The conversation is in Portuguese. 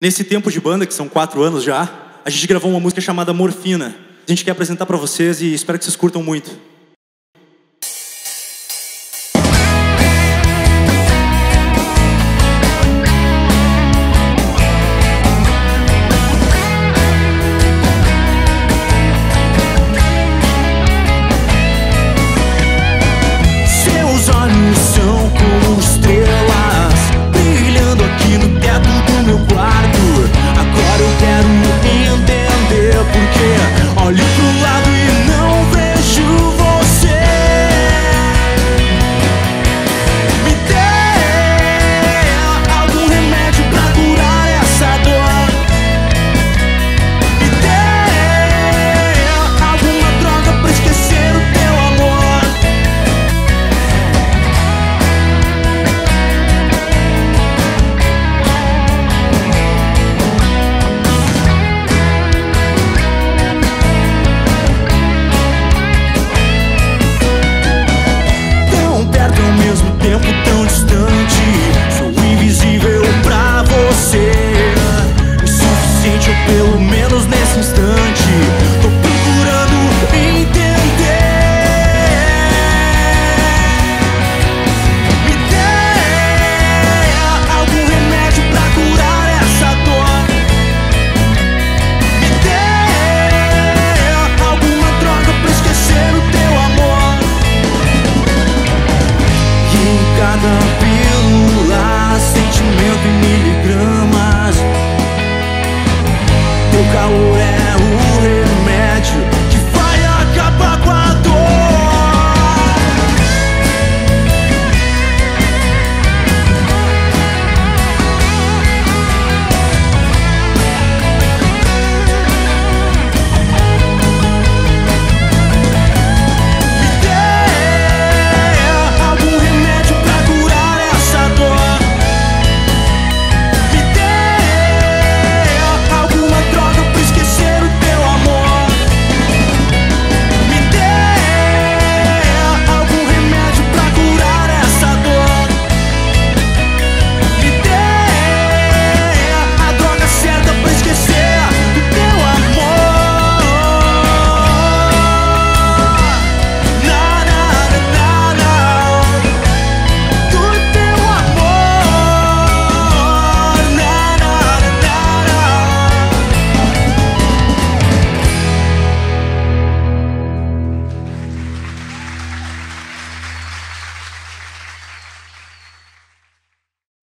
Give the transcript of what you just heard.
Nesse tempo de banda, que são quatro anos já, a gente gravou uma música chamada Morfina. A gente quer apresentar para vocês e espero que vocês curtam muito. sou invisível pra você. O suficiente ou pelo menos nem.